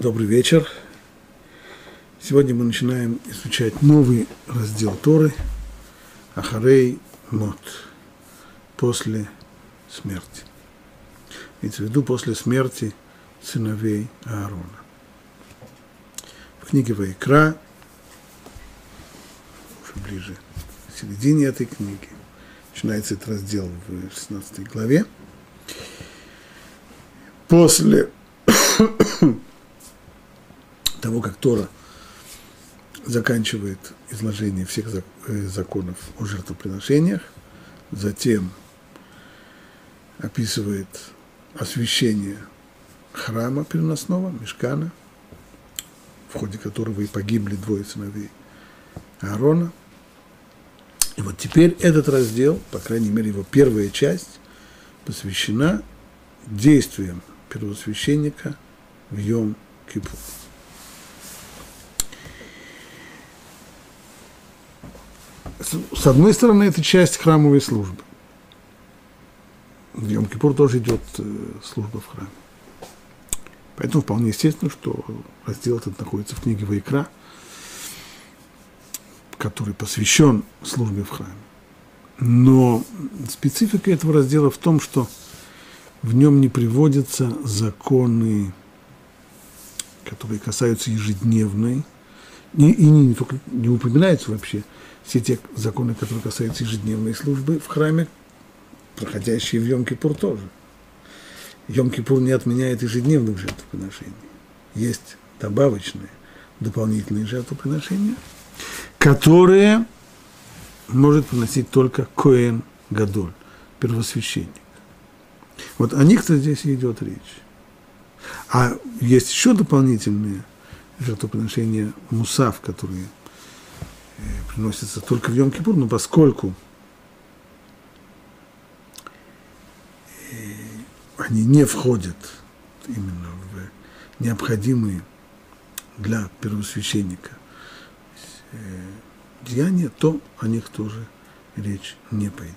Добрый вечер. Сегодня мы начинаем изучать новый раздел Торы Ахарей Мот после смерти. Имеется в виду после смерти сыновей Аарона. В книге Вайкра, уже ближе к середине этой книги, начинается этот раздел в 16 главе. После того, как Тора заканчивает изложение всех э, законов о жертвоприношениях, затем описывает освящение храма переносного, мешкана, в ходе которого и погибли двое сыновей Аарона. И вот теперь этот раздел, по крайней мере его первая часть, посвящена действиям первосвященника в Йом-Кипур. С одной стороны, это часть храмовой службы. В Йом-Кипур тоже идет э, служба в храме. Поэтому вполне естественно, что раздел этот находится в книге Вайкра, который посвящен службе в храме. Но специфика этого раздела в том, что в нем не приводятся законы, которые касаются ежедневной, и, и не, не только не упоминаются вообще все те законы, которые касаются ежедневной службы в храме, проходящие в Йом-Кипур тоже. Йом-Кипур не отменяет ежедневных жертвоприношений. Есть добавочные, дополнительные жертвоприношения, которые может приносить только Коэн Гадоль, первосвященник. Вот о них-то здесь идет речь. А есть еще дополнительные жертвоприношения мусав, которые приносятся только в Йом-Кипур, но поскольку э, они не входят именно в необходимые для первосвященника э, деяния, то о них тоже речь не пойдет.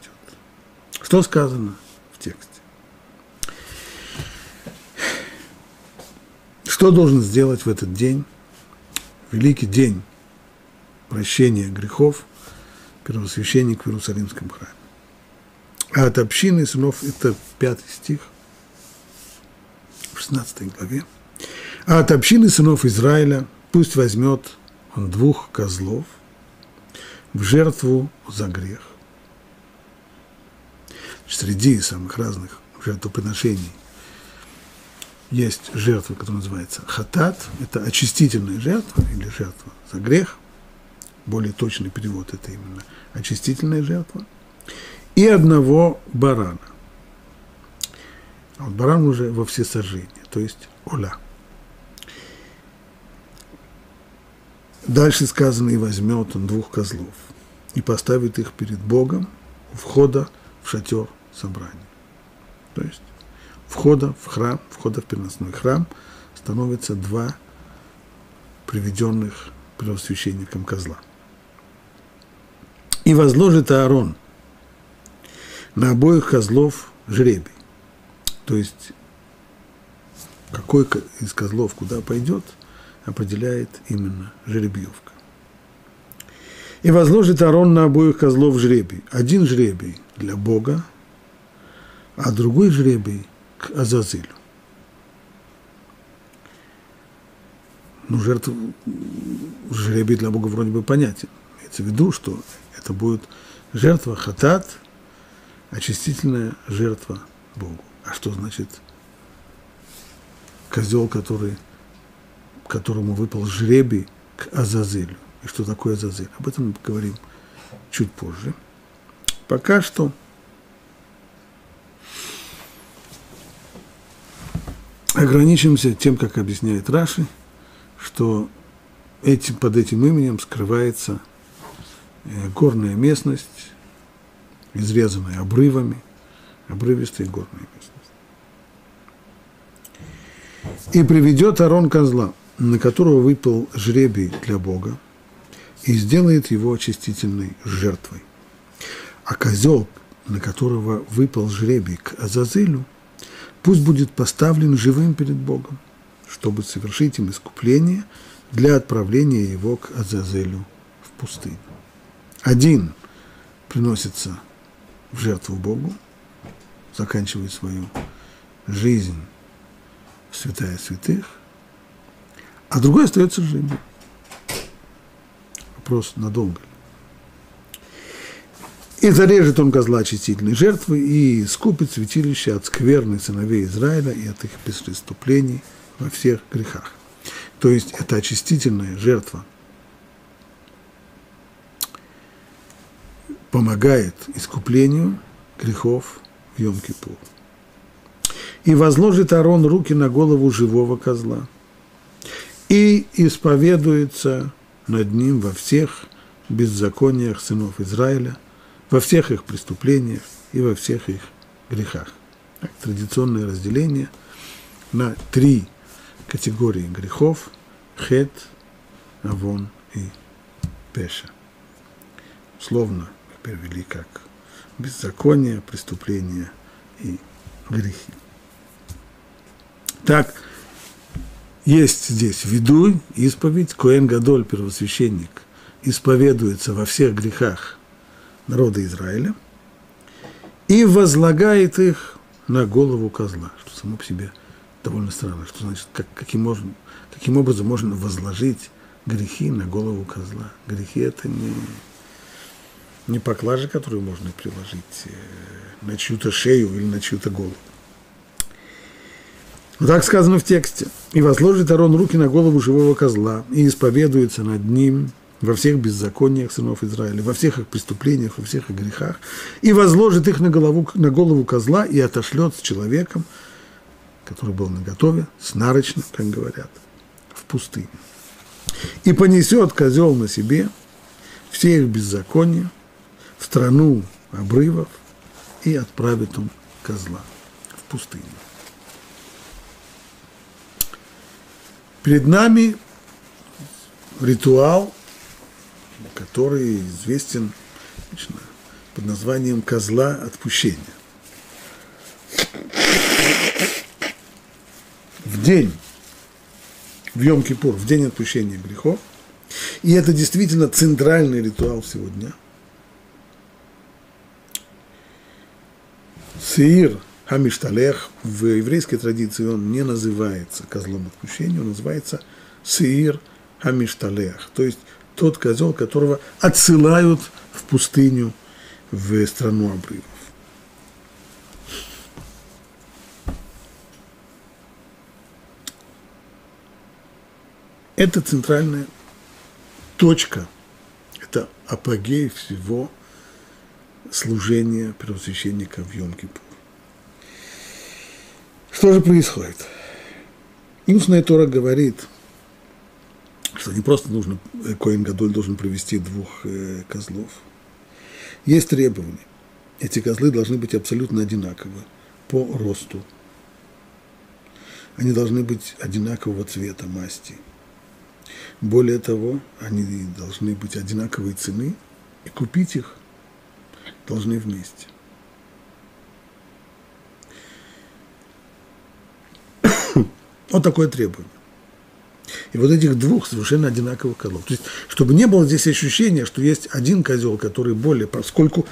Что сказано в тексте? Что должен сделать в этот день, великий день прощения грехов, первосвященник в Иерусалимском храме? А от общины сынов, это пятый стих, в 16 главе. А от общины сынов Израиля пусть возьмет он двух козлов в жертву за грех. Среди самых разных жертвоприношений – есть жертва, которая называется хатат, это очистительная жертва или жертва за грех, более точный перевод это именно очистительная жертва, и одного барана. А вот баран уже во всесожжение, то есть оля. Дальше сказано, и возьмет он двух козлов, и поставит их перед Богом у входа в шатер собрания. То есть входа в храм, входа в переносной храм становится два приведенных первосвященником козла. И возложит Аарон на обоих козлов жребий. То есть какой из козлов куда пойдет, определяет именно жеребьевка. И возложит Аарон на обоих козлов жребий. Один жребий для Бога, а другой жребий к Азазелю. Ну, жертва, жребий для Бога вроде бы понятен. Имеется в виду, что это будет жертва хатат, очистительная жертва Богу. А что значит козел, который, которому выпал жребий к Азазелю? И что такое Азазель? Об этом мы поговорим чуть позже. Пока что ограничимся тем, как объясняет Раши, что этим, под этим именем скрывается горная местность, изрезанная обрывами, обрывистая горная местность. И приведет Арон козла, на которого выпал жребий для Бога, и сделает его очистительной жертвой. А козел, на которого выпал жребий к Азазелю – пусть будет поставлен живым перед Богом чтобы совершить им искупление для отправления его к Азазелю в пустыню. Один приносится в жертву Богу, заканчивает свою жизнь святая святых, а другой остается живым. Вопрос, надолго. И зарежет он козла очистительной жертвы и скупит святилище от скверны сыновей Израиля и от их преступлений во всех грехах. То есть это очистительная жертва помогает искуплению грехов в Йом-Кипур. И возложит Арон руки на голову живого козла и исповедуется над ним во всех беззакониях сынов Израиля – во всех их преступлениях и во всех их грехах. Так, традиционное разделение на три категории грехов – хет, авон и пеша. Словно перевели как беззаконие, преступления и грехи. Так, есть здесь видуй, исповедь, Коэн Гадоль, первосвященник, исповедуется во всех грехах народа Израиля и возлагает их на голову козла, что само по себе довольно странно, что значит, как, каким, можно, каким образом можно возложить грехи на голову козла. Грехи это не, не поклажа, которую можно приложить э, на чью-то шею или на чью-то голову. Вот так сказано в тексте. «И возложит Арон руки на голову живого козла, и исповедуется над ним во всех беззакониях сынов Израиля, во всех их преступлениях, во всех их грехах, и возложит их на голову, на голову козла и отошлет с человеком, который был наготове, с нарочным, как говорят, в пустыню. И понесет козел на себе все их беззакония страну обрывов и отправит он козла в пустыню. Перед нами ритуал который известен под названием «Козла отпущения». В день, в Йом-Кипур, в день отпущения грехов, и это действительно центральный ритуал всего дня. Сеир Хамишталех в еврейской традиции он не называется козлом отпущения, он называется Сеир Хамишталех, то есть тот козел, которого отсылают в пустыню, в страну обрывов. Это центральная точка, это апогей всего служения первосвященника в Йом-Кипур. Что же происходит? Устная Тора говорит – что не просто нужно, э, Коин Гадоль должен провести двух э, козлов. Есть требования. Эти козлы должны быть абсолютно одинаковы по росту. Они должны быть одинакового цвета, масти. Более того, они должны быть одинаковой цены, и купить их должны вместе. Вот такое требование. И вот этих двух совершенно одинаковых козлов. То есть, чтобы не было здесь ощущения, что есть один козел, который более, поскольку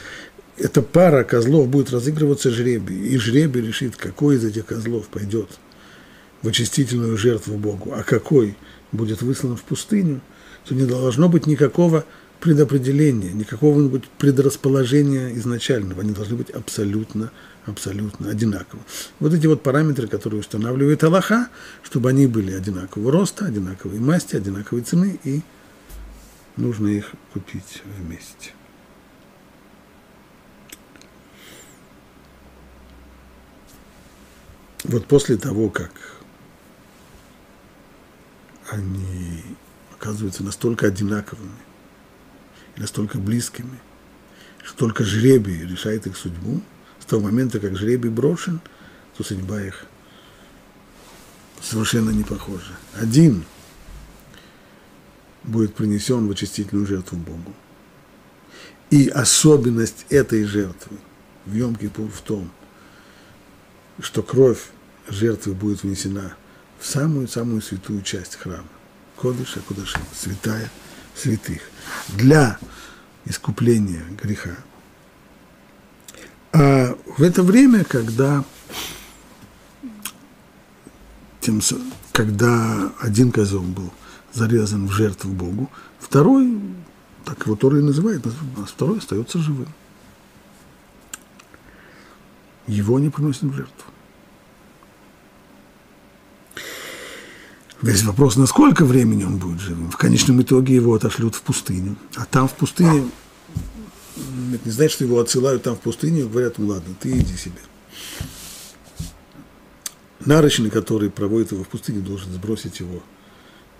эта пара козлов будет разыгрываться жребий, и жребий решит, какой из этих козлов пойдет в очистительную жертву Богу, а какой будет выслан в пустыню, то не должно быть никакого предопределения, никакого предрасположения изначального. Они должны быть абсолютно абсолютно одинаково. Вот эти вот параметры, которые устанавливает Аллаха, чтобы они были одинакового роста, одинаковой масти, одинаковой цены, и нужно их купить вместе. Вот после того, как они оказываются настолько одинаковыми, настолько близкими, что только жребий решает их судьбу – с того момента, как жребий брошен, то судьба их совершенно не похожа. Один будет принесен в очистительную жертву Богу. И особенность этой жертвы в Йом-Кипур в том, что кровь жертвы будет внесена в самую-самую святую часть храма. Кодыша, Кодыша, святая святых. Для искупления греха. А в это время, когда, тем, когда один козел был зарезан в жертву Богу, второй, так его Тора и называет, а второй остается живым. Его не приносят в жертву. Весь вопрос, на сколько времени он будет живым. В конечном итоге его отошлют в пустыню. А там в пустыне, это не значит, что его отсылают там в пустыню говорят, ну ладно, ты иди себе. Нарочный, который проводит его в пустыне, должен сбросить его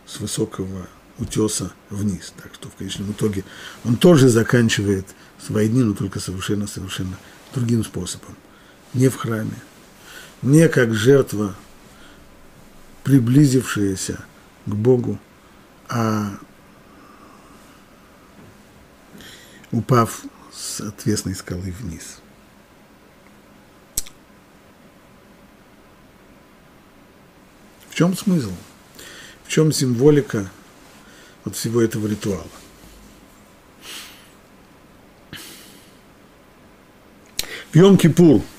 с высокого утеса вниз. Так что в конечном итоге он тоже заканчивает свои дни, но только совершенно-совершенно другим способом. Не в храме, не как жертва приблизившиеся к Богу, а упав с отвесной скалы вниз. В чем смысл? В чем символика вот всего этого ритуала? В Йом-Кипур –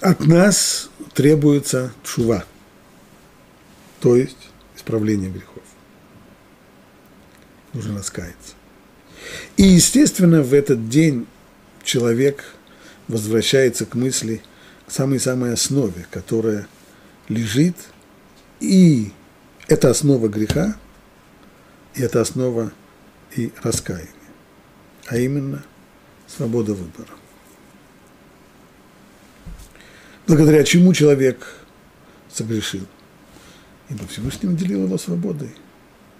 от нас требуется шува, то есть исправление грехов. Нужно раскаяться. И, естественно, в этот день человек возвращается к мысли, к самой-самой основе, которая лежит, и это основа греха, и это основа и раскаяния, а именно свобода выбора благодаря чему человек согрешил. Ибо Всевышний уделил его свободой.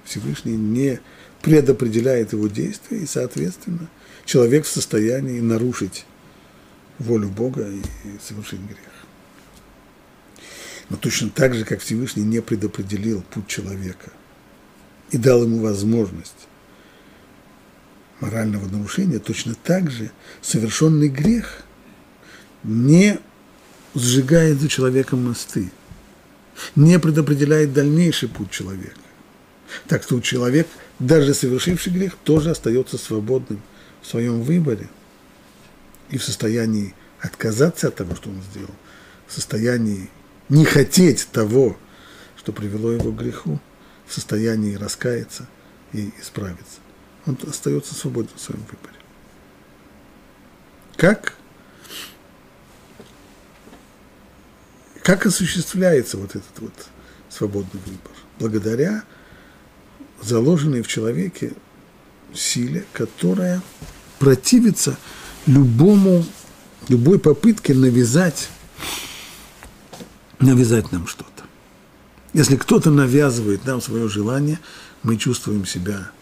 Всевышний не предопределяет его действия, и, соответственно, человек в состоянии нарушить волю Бога и совершить грех. Но точно так же, как Всевышний не предопределил путь человека и дал ему возможность морального нарушения, точно так же совершенный грех не сжигает за человеком мосты, не предопределяет дальнейший путь человека. Так что человек, даже совершивший грех, тоже остается свободным в своем выборе и в состоянии отказаться от того, что он сделал, в состоянии не хотеть того, что привело его к греху, в состоянии раскаяться и исправиться. Он остается свободным в своем выборе. Как Как осуществляется вот этот вот свободный выбор? Благодаря заложенной в человеке силе, которая противится любому, любой попытке навязать, навязать нам что-то. Если кто-то навязывает нам свое желание, мы чувствуем себя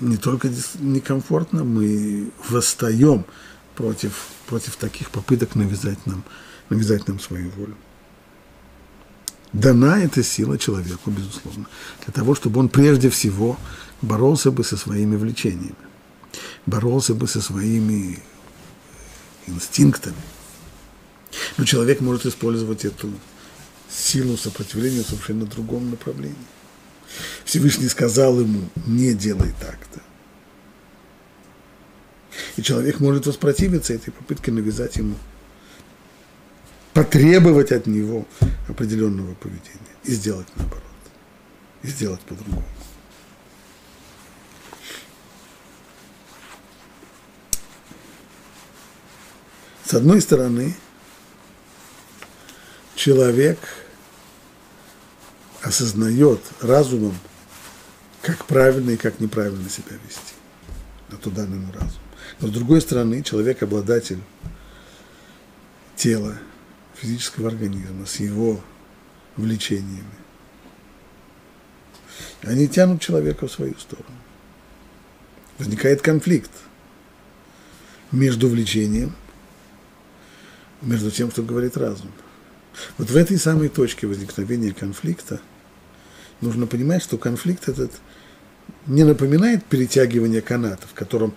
не только некомфортно, мы восстаем против, против таких попыток навязать нам навязать нам свою волю. Дана эта сила человеку, безусловно, для того, чтобы он прежде всего боролся бы со своими влечениями, боролся бы со своими инстинктами. Но человек может использовать эту силу сопротивления в совершенно другом направлении. Всевышний сказал ему, не делай так-то. И человек может воспротивиться этой попытке навязать ему потребовать от него определенного поведения и сделать наоборот, и сделать по-другому. С одной стороны, человек осознает разумом, как правильно и как неправильно себя вести. Это дан ему разум. Но с другой стороны, человек обладатель тела, физического организма, с его влечениями. Они тянут человека в свою сторону. Возникает конфликт между влечением, между тем, что говорит разум. Вот в этой самой точке возникновения конфликта нужно понимать, что конфликт этот не напоминает перетягивание каната, в котором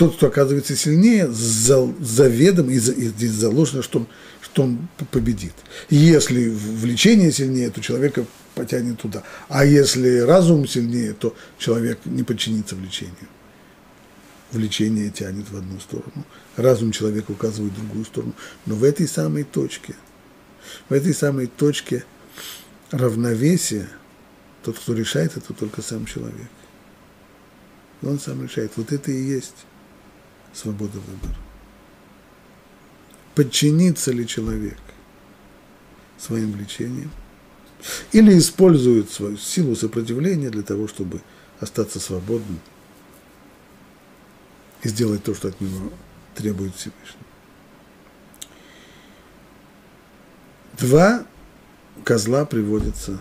тот, кто оказывается сильнее, заведом и здесь заложено, что он, что он победит. Если влечение сильнее, то человека потянет туда. А если разум сильнее, то человек не подчинится влечению. Влечение тянет в одну сторону, разум человека указывает в другую сторону. Но в этой самой точке, в этой самой точке равновесия, тот, кто решает, это только сам человек. Он сам решает. Вот это и есть свобода выбора. Подчинится ли человек своим влечениям или использует свою силу сопротивления для того, чтобы остаться свободным и сделать то, что от него требует Всевышний. Два козла приводятся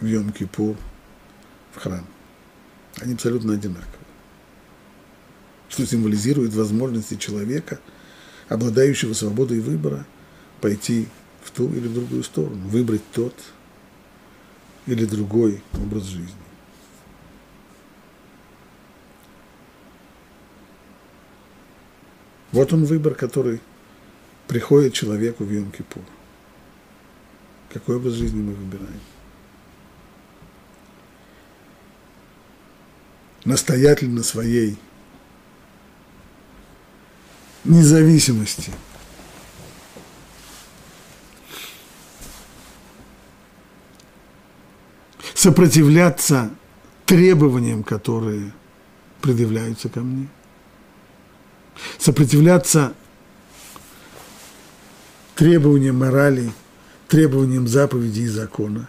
в Йом-Кипур в храм. Они абсолютно одинаковые. Что символизирует возможности человека, обладающего свободой выбора, пойти в ту или другую сторону, выбрать тот или другой образ жизни. Вот он выбор, который приходит человеку в Йом-Кипур. Какой образ жизни мы выбираем? Настоятельно своей независимости. Сопротивляться требованиям, которые предъявляются ко мне. Сопротивляться требованиям морали, требованиям заповедей и закона.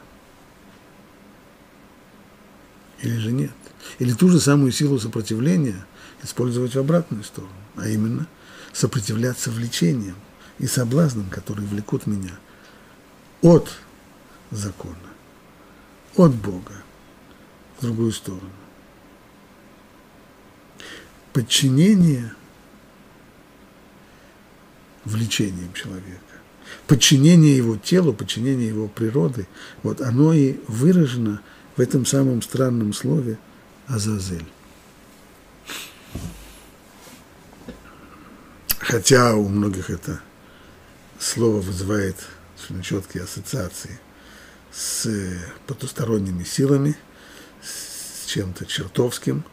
Или же нет? Или ту же самую силу сопротивления использовать в обратную сторону, а именно – сопротивляться влечениям и соблазнам, которые влекут меня от закона, от Бога в другую сторону. Подчинение влечением человека, подчинение его телу, подчинение его природы, вот оно и выражено в этом самом странном слове Азазель. Хотя у многих это слово вызывает совершенно четкие ассоциации с потусторонними силами, с чем-то чертовским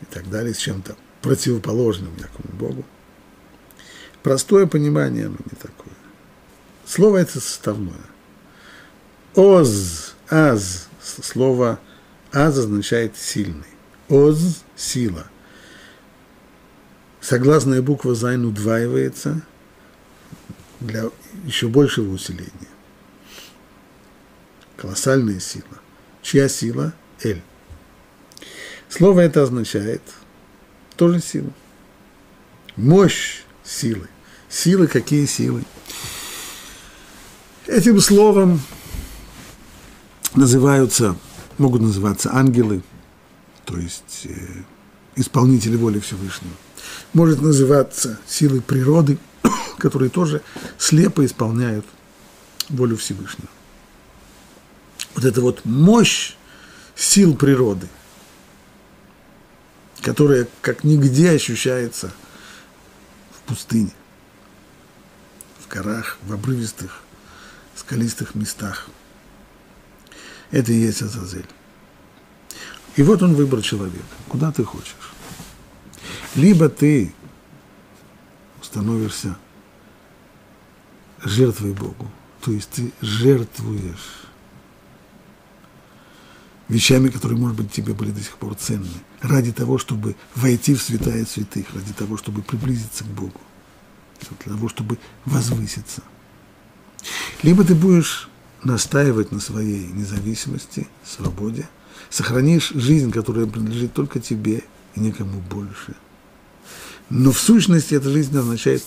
и так далее, с чем-то противоположным якому Богу. Простое понимание оно не такое. Слово это составное. Оз, аз, слово аз означает сильный. Оз – сила согласная буква Зайн удваивается для еще большего усиления. Колоссальная сила. Чья сила? Эль. Слово это означает тоже силу. Мощь силы. Силы какие силы? Этим словом называются, могут называться ангелы, то есть э, исполнители воли Всевышнего может называться силой природы, которые тоже слепо исполняют волю Всевышнего. Вот эта вот мощь сил природы, которая как нигде ощущается в пустыне, в горах, в обрывистых, скалистых местах. Это и есть Азазель. И вот он выбор человека. Куда ты хочешь? Либо ты становишься жертвой Богу, то есть ты жертвуешь вещами, которые, может быть, тебе были до сих пор ценны, ради того, чтобы войти в святая святых, ради того, чтобы приблизиться к Богу, для того, чтобы возвыситься. Либо ты будешь настаивать на своей независимости, свободе, сохранишь жизнь, которая принадлежит только тебе и никому больше – но в сущности эта жизнь означает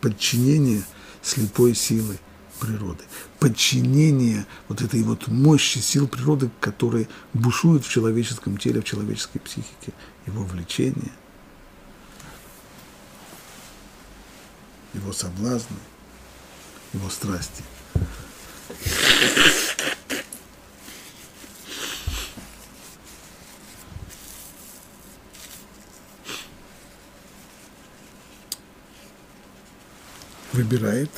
подчинение слепой силы природы, подчинение вот этой вот мощи сил природы, которые бушуют в человеческом теле, в человеческой психике, его влечение, его соблазны, его страсти. Выбирает,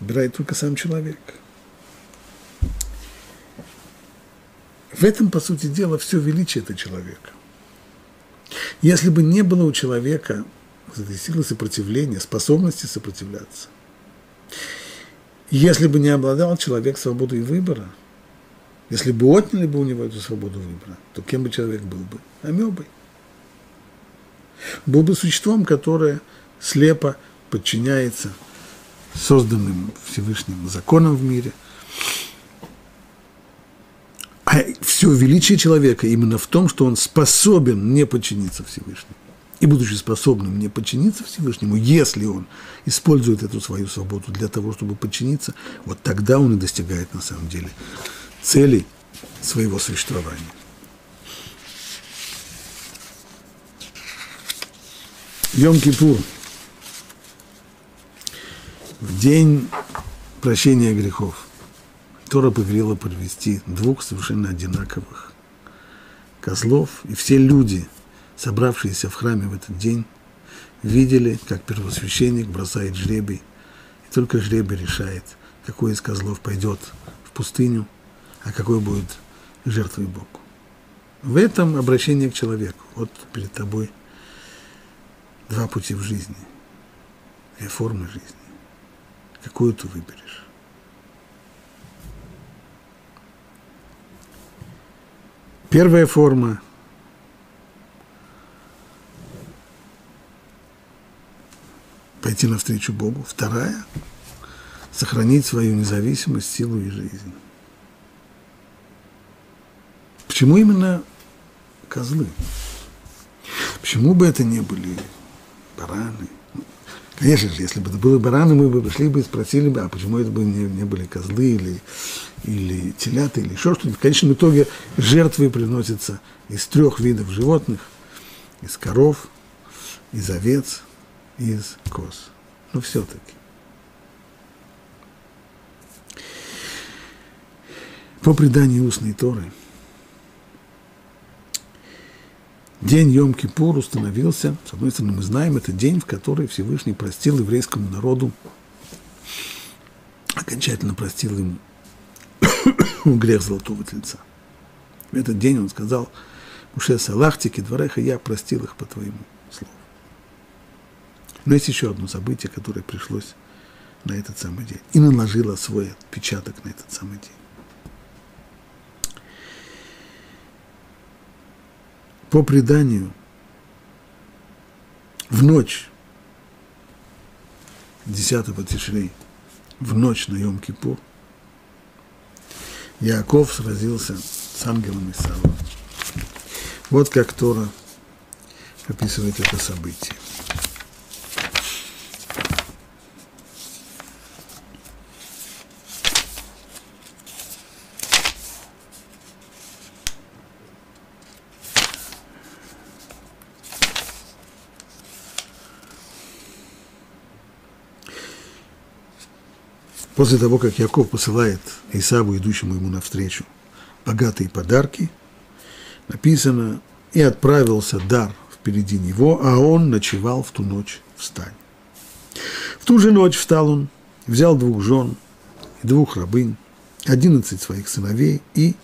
выбирает только сам человек. В этом, по сути дела, все величие этого человека. Если бы не было у человека этой силы сопротивления, способности сопротивляться, если бы не обладал человек свободой выбора, если бы отняли бы у него эту свободу выбора, то кем бы человек был бы? Амебой. Был бы существом, которое слепо подчиняется созданным Всевышним законам в мире. А все величие человека именно в том, что он способен не подчиниться Всевышнему. И будучи способным не подчиниться Всевышнему, если он использует эту свою свободу для того, чтобы подчиниться, вот тогда он и достигает на самом деле целей своего существования. Йом-Кипур. В день прощения грехов Тора повелела привести двух совершенно одинаковых козлов, и все люди, собравшиеся в храме в этот день, видели, как первосвященник бросает жребий, и только жребий решает, какой из козлов пойдет в пустыню, а какой будет жертвой Богу. В этом обращение к человеку. Вот перед тобой два пути в жизни, две формы жизни. Какую ты выберешь? Первая форма – пойти навстречу Богу. Вторая – сохранить свою независимость, силу и жизнь. Почему именно козлы? Почему бы это не были бараны? Конечно же, если бы это были бараны, мы бы пришли бы и спросили бы, а почему это бы не, не были козлы или, или телята или еще что-нибудь. В конечном итоге жертвы приносятся из трех видов животных, из коров, из овец, из коз. Но все-таки. По преданию устной Торы – День Йом-Кипур установился, с одной стороны, мы знаем, это день, в который Всевышний простил еврейскому народу, окончательно простил им грех золотого тельца. В этот день он сказал, Муше Салахтики, двореха, я простил их по твоему слову. Но есть еще одно событие, которое пришлось на этот самый день и наложило свой отпечаток на этот самый день. По преданию, в ночь 10 Тишрей, в ночь на Йом-Кипур, Яков сразился с ангелом Исава. Вот как Тора описывает это событие. После того, как Яков посылает Исаву, идущему ему навстречу, богатые подарки, написано, и отправился дар впереди него, а он ночевал в ту ночь в стане. В ту же ночь встал он, взял двух жен и двух рабынь, одиннадцать своих сыновей и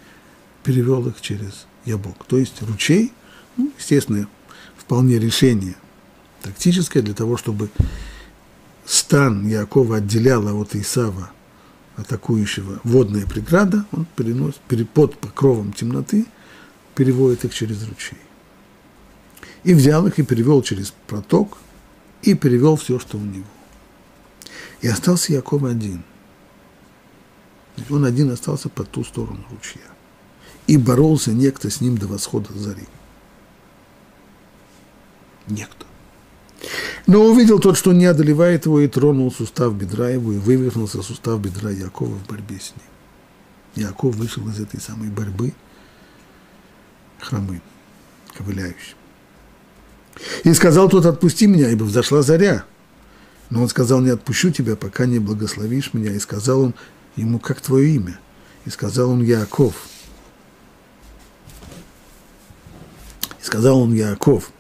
перевел их через Ябок. То есть ручей, ну, естественно, вполне решение тактическое для того, чтобы стан Якова отделяла от Исава, атакующего, водная преграда, он переносит, под покровом темноты переводит их через ручей. И взял их и перевел через проток, и перевел все, что у него. И остался Яков один. Он один остался по ту сторону ручья. И боролся некто с ним до восхода зари. Некто. Но увидел тот, что не одолевает его, и тронул сустав бедра его, и вывернулся сустав бедра Якова в борьбе с ним. Яков вышел из этой самой борьбы хромым, ковыляющим. И сказал тот, отпусти меня, ибо взошла заря. Но он сказал, не отпущу тебя, пока не благословишь меня. И сказал он ему, как твое имя? И сказал он, Яков. И сказал он, Яков.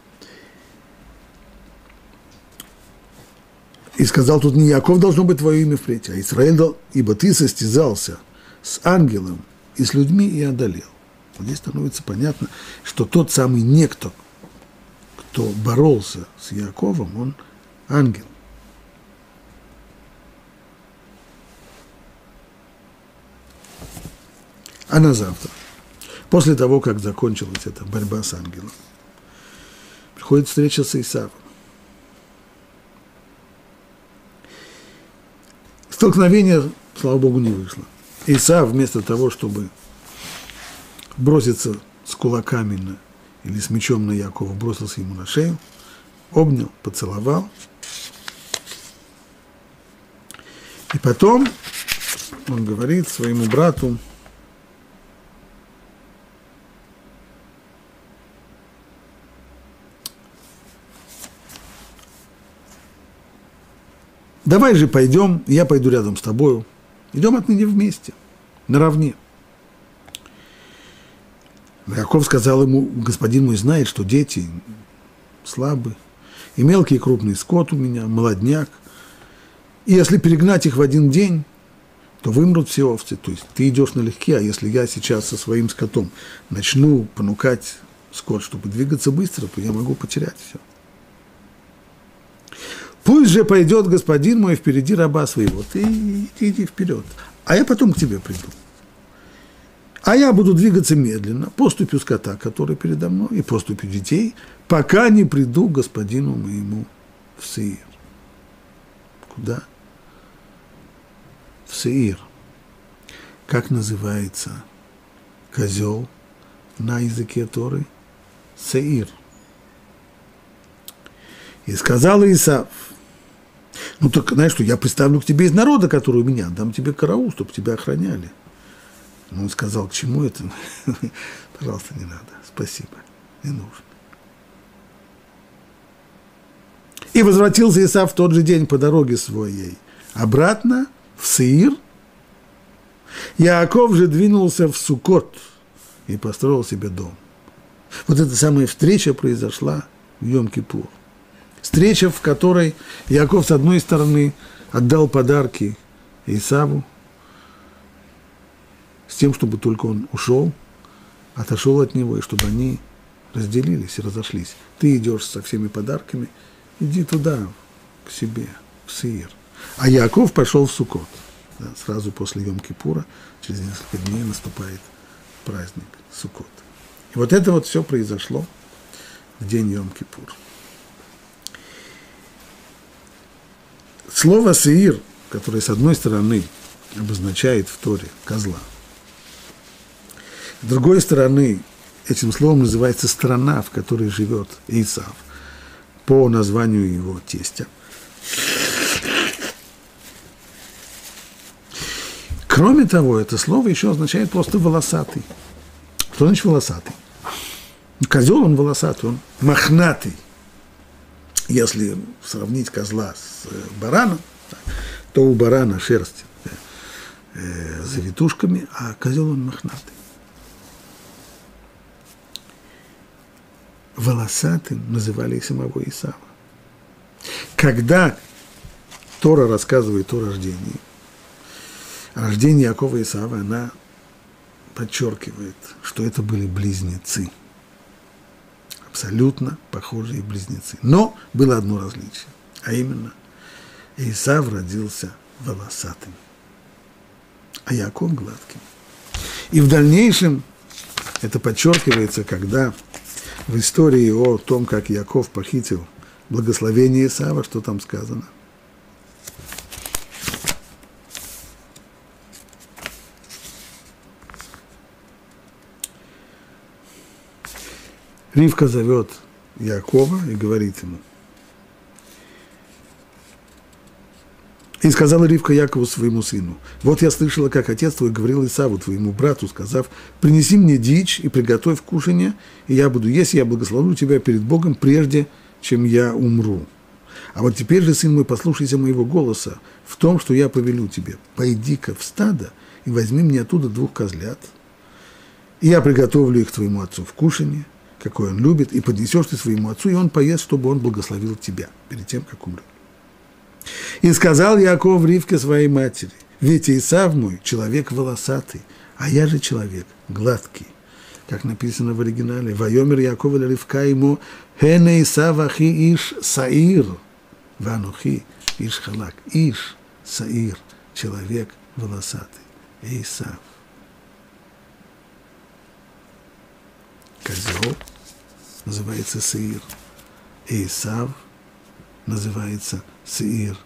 И сказал тут не Яков должно быть твое имя впредь, а Израиль, ибо ты состязался с ангелом и с людьми и одолел. Вот здесь становится понятно, что тот самый некто, кто боролся с Яковом, он ангел. А на завтра, после того, как закончилась эта борьба с ангелом, приходит встреча с Исавом. Столкновение, слава Богу, не вышло. Исав вместо того, чтобы броситься с кулаками на, или с мечом на Якова, бросился ему на шею, обнял, поцеловал. И потом он говорит своему брату, давай же пойдем, я пойду рядом с тобою. Идем отныне вместе, наравне. Яков сказал ему, господин мой знает, что дети слабы, и мелкий и крупный скот у меня, молодняк. И если перегнать их в один день, то вымрут все овцы. То есть ты идешь налегке, а если я сейчас со своим скотом начну понукать скот, чтобы двигаться быстро, то я могу потерять все. Пусть же пойдет господин мой впереди раба своего. Ты иди, иди вперед. А я потом к тебе приду. А я буду двигаться медленно, поступью скота, который передо мной, и поступью детей, пока не приду к господину моему в Сеир. Куда? В Сеир. Как называется козел на языке Торы? Сеир. И сказал Исав, ну так, знаешь что, я представлю к тебе из народа, который у меня, дам тебе караул, чтобы тебя охраняли. Ну, он сказал, к чему это? Пожалуйста, не надо, спасибо, не нужно. И возвратился Исав в тот же день по дороге своей обратно в Сеир. Яаков же двинулся в Сукот и построил себе дом. Вот эта самая встреча произошла в Йом-Кипур. Встреча, в которой Яков, с одной стороны, отдал подарки Исаву, с тем, чтобы только он ушел, отошел от него, и чтобы они разделились и разошлись. Ты идешь со всеми подарками, иди туда, к себе, в Сиир. А Яков пошел в Сукот. Да, сразу после Йом-Кипура, через несколько дней наступает праздник Сукот. И вот это вот все произошло в день Йом-Кипура. Слово «сеир», которое, с одной стороны, обозначает в Торе козла, с другой стороны, этим словом называется страна, в которой живет Исав, по названию его тестя. Кроме того, это слово еще означает просто волосатый. Что значит волосатый? Козел, он волосатый, он мохнатый – если сравнить козла с э, бараном, то у барана шерсть э, завитушками, а козел он мохнатый. Волосатым называли и самого Исава. Когда Тора рассказывает о рождении, о рождении Якова и Исава, она подчеркивает, что это были близнецы – абсолютно похожие близнецы. Но было одно различие, а именно Исав родился волосатым, а Яков гладким. И в дальнейшем это подчеркивается, когда в истории о том, как Яков похитил благословение Исава, что там сказано – Ривка зовет Якова и говорит ему. И сказала Ривка Якову своему сыну, вот я слышала, как отец твой говорил Исаву, твоему брату, сказав, принеси мне дичь и приготовь кушанье, и я буду есть, и я благословлю тебя перед Богом, прежде чем я умру. А вот теперь же, сын мой, послушайся моего голоса в том, что я повелю тебе. Пойди-ка в стадо и возьми мне оттуда двух козлят, и я приготовлю их твоему отцу в кушанье, какой он любит, и поднесешь ты своему отцу, и он поест, чтобы он благословил тебя перед тем, как умрет. И сказал Яков Ривке своей матери, ведь Исав мой человек волосатый, а я же человек гладкий. Как написано в оригинале, «Вайомер Яков Ривка ему, хене Исав ахи иш саир, ванухи иш халак». Иш, саир, человек волосатый. Исав. Козел называется Саир. Исав называется Саир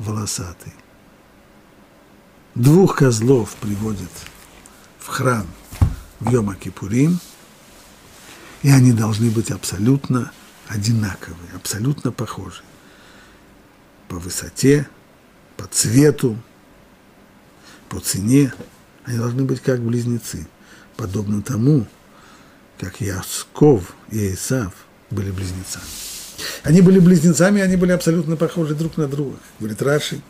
волосатый. Двух козлов приводят в храм в Йома Кипурим, и они должны быть абсолютно одинаковые, абсолютно похожи. По высоте, по цвету, по цене. Они должны быть как близнецы, подобно тому, как Ясков и Исав были близнецами. Они были близнецами, они были абсолютно похожи друг на друга. Говорит Раши,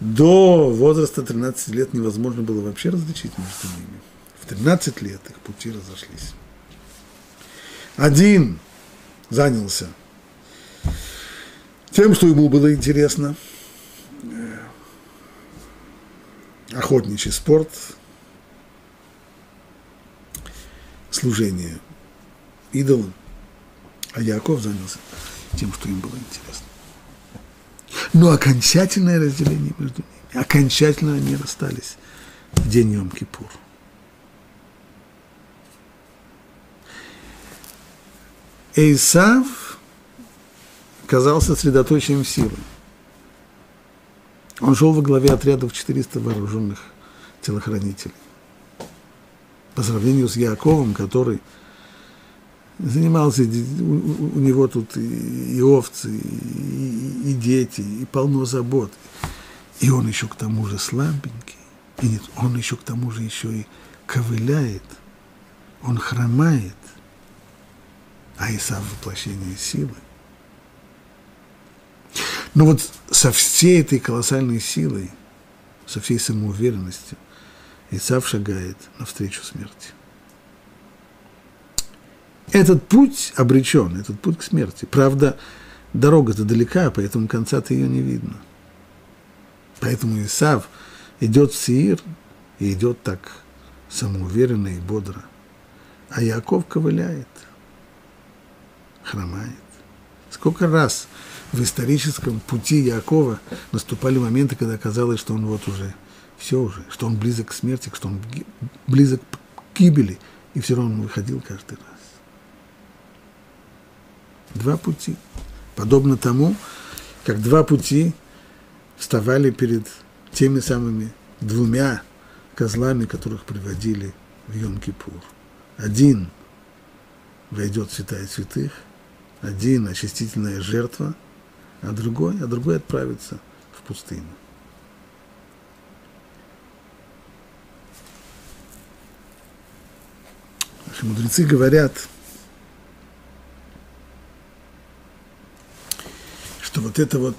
до возраста 13 лет невозможно было вообще различить между ними. В 13 лет их пути разошлись. Один занялся тем, что ему было интересно. Охотничий спорт, служение идолам. А Яков занялся тем, что им было интересно. Но окончательное разделение между ними, окончательно они расстались в день Йом-Кипур. Эйсав казался средоточием силы. Он шел во главе отрядов 400 вооруженных телохранителей. По сравнению с Яковом, который занимался, у, него тут и, и овцы, и, и дети, и полно забот. И он еще к тому же слабенький. И нет, он еще к тому же еще и ковыляет, он хромает, а Исав воплощение силы. Но вот со всей этой колоссальной силой, со всей самоуверенностью, Исав шагает навстречу смерти. Этот путь обречен, этот путь к смерти. Правда, дорога-то далека, поэтому конца-то ее не видно. Поэтому Исав идет в Сиир и идет так самоуверенно и бодро. А Яков ковыляет, хромает. Сколько раз в историческом пути Якова наступали моменты, когда казалось, что он вот уже, все уже, что он близок к смерти, что он близок к гибели, и все равно он выходил каждый раз. Два пути. Подобно тому, как два пути вставали перед теми самыми двумя козлами, которых приводили в Йом-Кипур. Один войдет в святая святых, один очистительная жертва, а другой, а другой отправится в пустыню. Наши мудрецы говорят – что вот это вот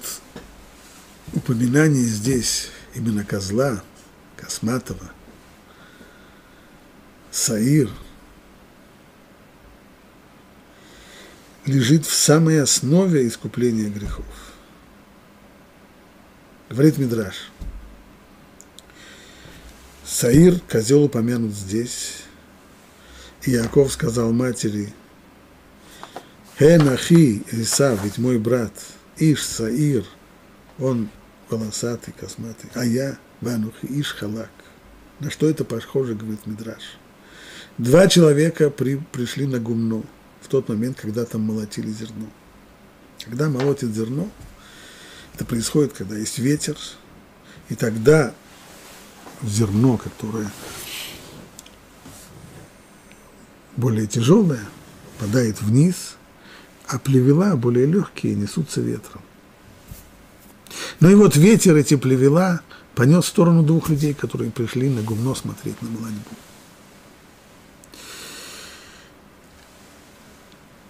упоминание здесь именно козла, косматого, Саир, лежит в самой основе искупления грехов. Говорит Мидраш. Саир, козел упомянут здесь. И Яков сказал матери, Хен ахи Исав, ведь мой брат – Иш Саир, он волосатый, косматый, а я Ванухи Иш Халак. На что это похоже, говорит Мидраш. Два человека при, пришли на гумно в тот момент, когда там молотили зерно. Когда молотят зерно, это происходит, когда есть ветер, и тогда зерно, которое более тяжелое, падает вниз – а плевела более легкие несутся ветром. Ну и вот ветер эти плевела понес в сторону двух людей, которые пришли на гумно смотреть на молодьбу.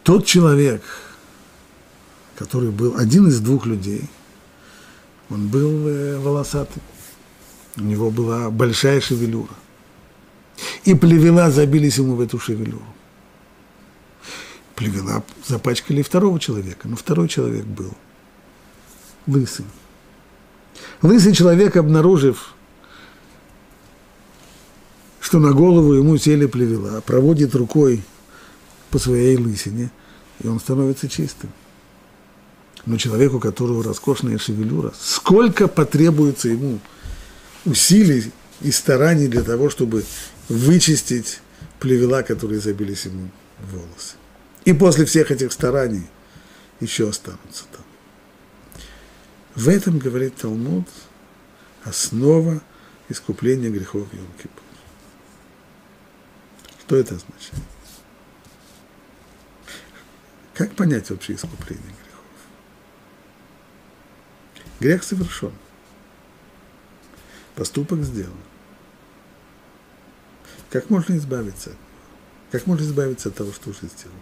Тот человек, который был один из двух людей, он был э, волосатый, у него была большая шевелюра. И плевела забились ему в эту шевелюру плевела запачкали второго человека, но второй человек был лысый. Лысый человек, обнаружив, что на голову ему сели плевела, проводит рукой по своей лысине, и он становится чистым. Но человеку, у которого роскошная шевелюра, сколько потребуется ему усилий и стараний для того, чтобы вычистить плевела, которые забились ему в волосы. И после всех этих стараний еще останутся там. В этом, говорит Талмуд, основа искупления грехов Йом-Кипур. Что это означает? Как понять вообще искупление грехов? Грех совершен. Поступок сделан. Как можно избавиться? Как можно избавиться от того, что уже сделал?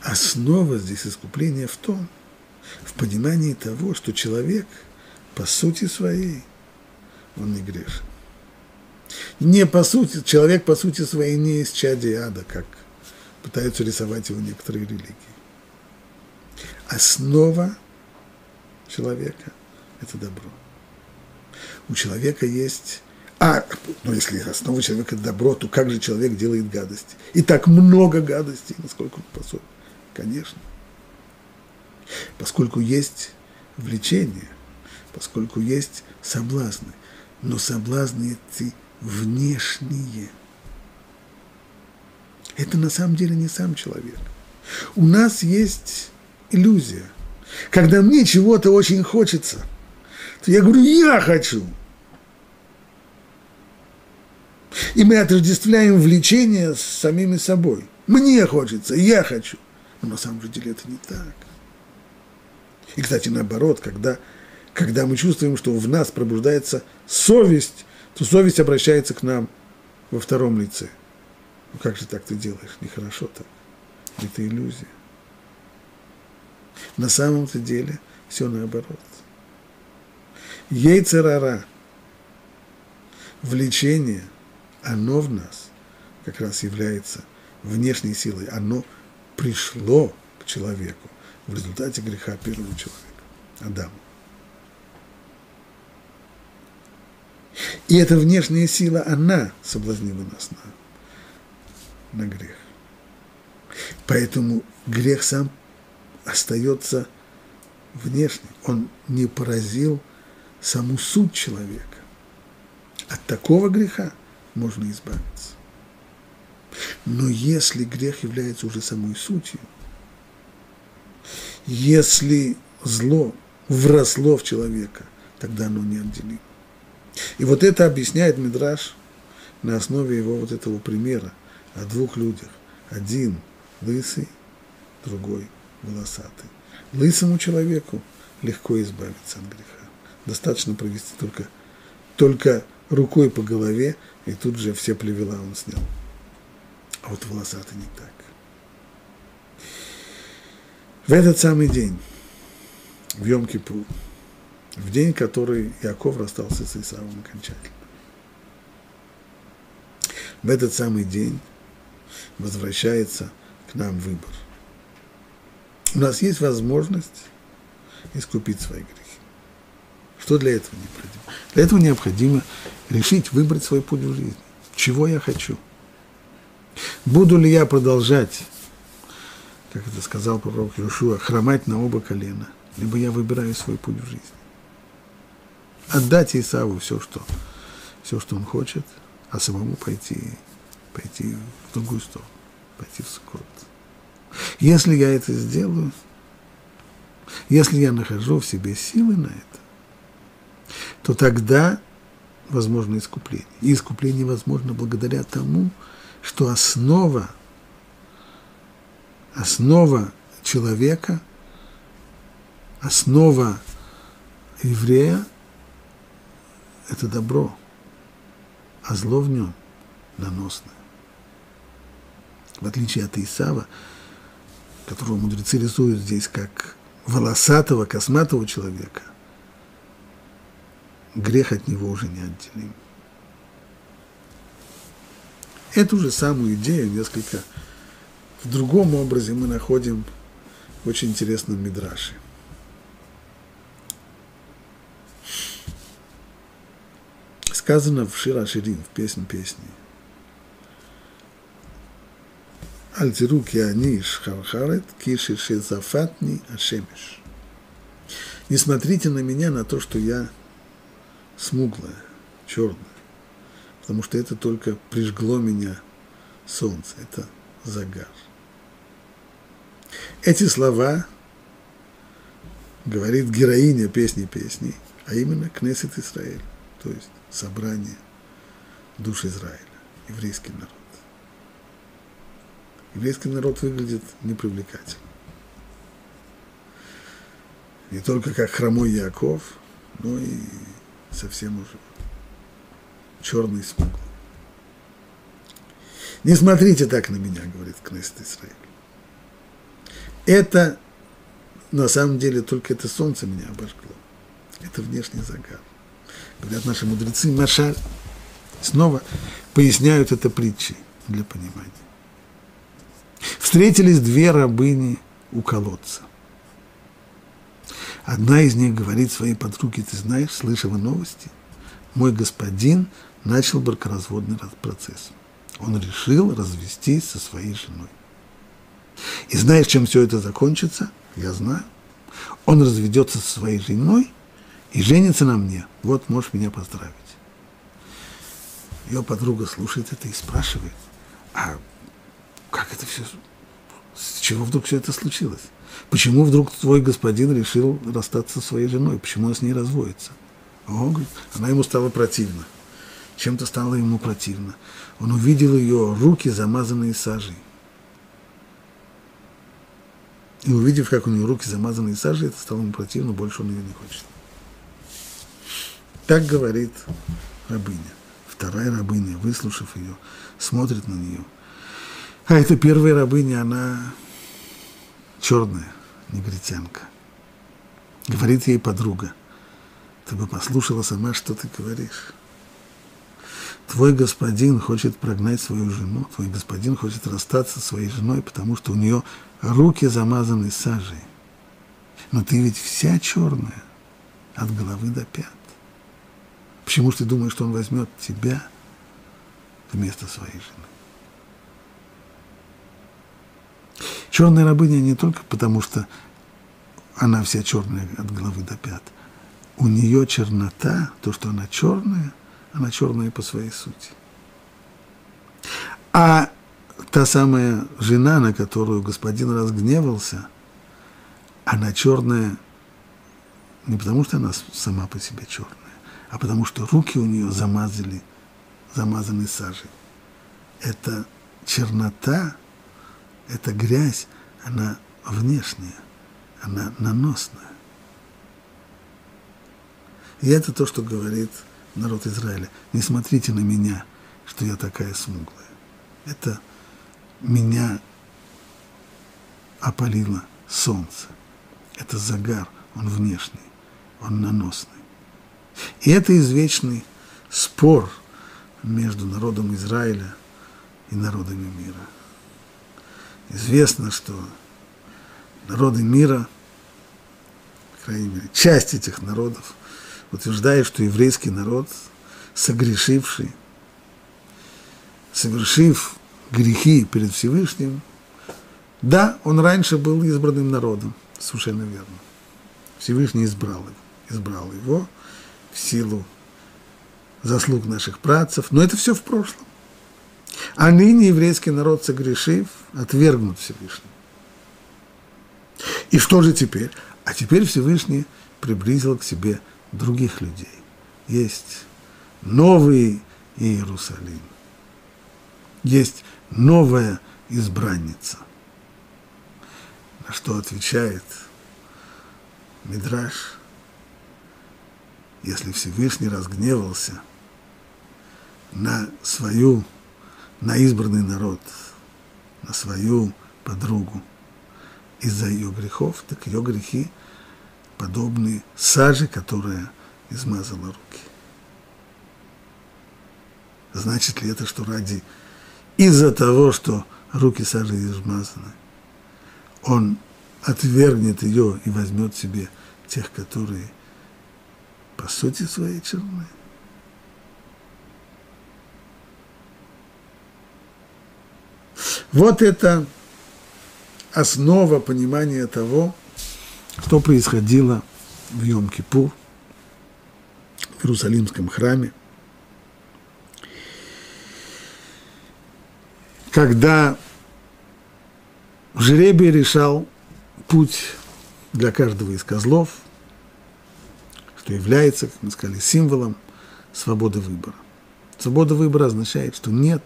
Основа здесь искупления в том, в понимании того, что человек по сути своей, он не грешен. Не по сути, человек по сути своей не из чади ада, как пытаются рисовать его некоторые религии. Основа человека – это добро. У человека есть а, ну, если основа человека – это добро, то как же человек делает гадости? И так много гадостей, насколько он способен. Конечно. Поскольку есть влечение, поскольку есть соблазны, но соблазны эти внешние. Это на самом деле не сам человек. У нас есть иллюзия. Когда мне чего-то очень хочется, то я говорю, я хочу. И мы отождествляем влечение с самими собой. Мне хочется, я хочу. Но на самом деле это не так. И, кстати, наоборот, когда, когда мы чувствуем, что в нас пробуждается совесть, то совесть обращается к нам во втором лице. Ну как же так ты делаешь? Нехорошо так. Это иллюзия. На самом-то деле все наоборот. Ейцерара, влечение, оно в нас как раз является внешней силой. Оно пришло к человеку в результате греха первого человека, Адама. И эта внешняя сила, она соблазнила нас на, на грех. Поэтому грех сам остается внешним. Он не поразил саму суть человека. От такого греха можно избавиться. Но если грех является уже самой сутью, если зло вросло в человека, тогда оно неотделимо. И вот это объясняет Мидраш на основе его вот этого примера о двух людях. Один лысый, другой волосатый. Лысому человеку легко избавиться от греха. Достаточно провести только, только рукой по голове, и тут же все плевела он снял. А вот волосатый не так. В этот самый день, в Йом-Кипур, в день, который Яков расстался с Исавом окончательно. В этот самый день возвращается к нам выбор. У нас есть возможность искупить свои грехи. Что для этого необходимо? Для этого необходимо решить выбрать свой путь в жизни. Чего я хочу? Буду ли я продолжать, как это сказал пророк Иошуа, хромать на оба колена, либо я выбираю свой путь в жизни отдать Исаву все, что, все, что он хочет, а самому пойти, пойти в другую сторону, пойти в Сукот. Если я это сделаю, если я нахожу в себе силы на это, то тогда возможно искупление. И искупление возможно благодаря тому, что основа, основа человека, основа еврея это добро, а зло в нем наносное. В отличие от Исава, которого мудрецы рисуют здесь как волосатого, косматого человека, грех от него уже не отделим. Эту же самую идею несколько В другом образе мы находим в очень интересном мидраше. Сказано в Шира Ширин, в песне песни. Альтиру киани шхархарет киши шизафатни ашемиш. Не смотрите на меня, на то, что я смуглая, черная, потому что это только прижгло меня солнце, это загар. Эти слова говорит героиня песни песней, а именно Кнессет Израиль, то есть собрание душ Израиля, еврейский народ. Еврейский народ выглядит непривлекательно. Не только как хромой Яков, но и совсем уже черный смуглый. Не смотрите так на меня, говорит Кнессет Израиль. Это на самом деле только это солнце меня обожгло. Это внешний загар. Говорят наши мудрецы, Машаль снова поясняют это притчей для понимания. Встретились две рабыни у колодца. Одна из них говорит своей подруге, ты знаешь, слышала новости? Мой господин начал бракоразводный процесс. Он решил развестись со своей женой. И знаешь, чем все это закончится? Я знаю. Он разведется со своей женой и женится на мне. Вот можешь меня поздравить. Ее подруга слушает это и спрашивает, а как это все, с чего вдруг все это случилось? Почему вдруг твой господин решил расстаться со своей женой? Почему он с ней разводится? О, говорит, она ему стала противна. Чем-то стало ему противно. Он увидел ее руки, замазанные сажей. И увидев, как у нее руки замазаны сажей, это стало ему противно, больше он ее не хочет. Так говорит рабыня. Вторая рабыня, выслушав ее, смотрит на нее. А эта первая рабыня, она черная, негритянка. Говорит ей подруга, ты бы послушала сама, что ты говоришь. Твой господин хочет прогнать свою жену, твой господин хочет расстаться со своей женой, потому что у нее руки замазаны сажей. Но ты ведь вся черная, от головы до пят. Почему же ты думаешь, что он возьмет тебя вместо своей жены? Черная рабыня не только потому, что она вся черная от головы до пят. У нее чернота, то, что она черная, она черная по своей сути. А та самая жена, на которую господин разгневался, она черная не потому, что она сама по себе черная, а потому что руки у нее замазали, замазаны сажей. Это чернота, эта грязь, она внешняя, она наносная. И это то, что говорит народ Израиля. Не смотрите на меня, что я такая смуглая. Это меня опалило солнце. Это загар, он внешний, он наносный. И это извечный спор между народом Израиля и народами мира. Известно, что народы мира, по крайней мере, часть этих народов, утверждает, что еврейский народ, согрешивший, совершив грехи перед Всевышним, да, он раньше был избранным народом, совершенно верно. Всевышний избрал его, избрал его в силу заслуг наших працев, но это все в прошлом. А ныне еврейский народ, согрешив, отвергнут Всевышний. И что же теперь? А теперь Всевышний приблизил к себе других людей. Есть новый Иерусалим. Есть новая избранница. На что отвечает Мидраш, если Всевышний разгневался на свою, на избранный народ, на свою подругу из-за ее грехов, так ее грехи подобны саже, которая измазала руки. Значит ли это, что ради из-за того, что руки сажей измазаны. Он отвергнет ее и возьмет себе тех, которые по сути своей черны. Вот это основа понимания того, что происходило в Йом-Кипур, в Иерусалимском храме, когда жребий решал путь для каждого из козлов, что является, как мы сказали, символом свободы выбора. Свобода выбора означает, что нет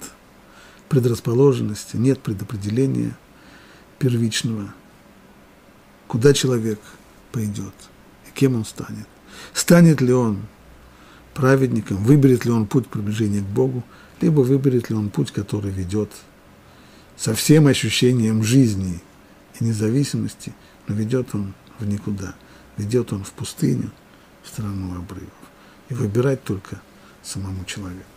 предрасположенности, нет предопределения первичного, куда человек пойдет и кем он станет. Станет ли он праведником, выберет ли он путь приближения к Богу, либо выберет ли он путь, который ведет со всем ощущением жизни и независимости, но ведет он в никуда, ведет он в пустыню, в страну обрывов. И выбирать только самому человеку.